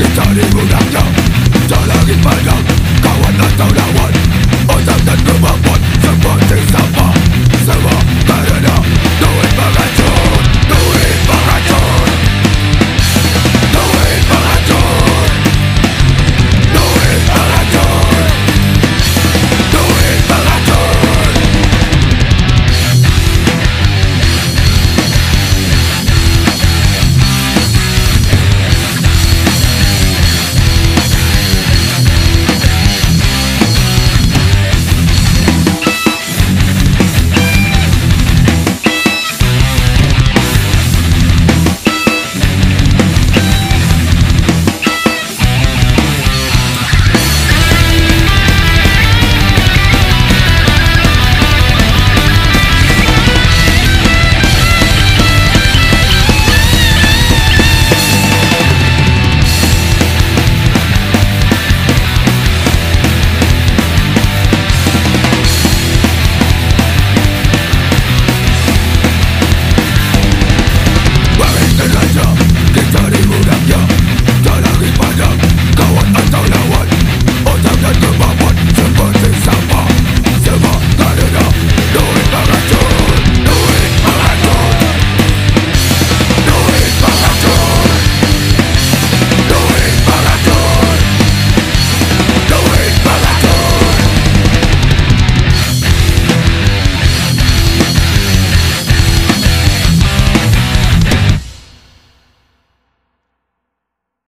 Kita dimudahnya down.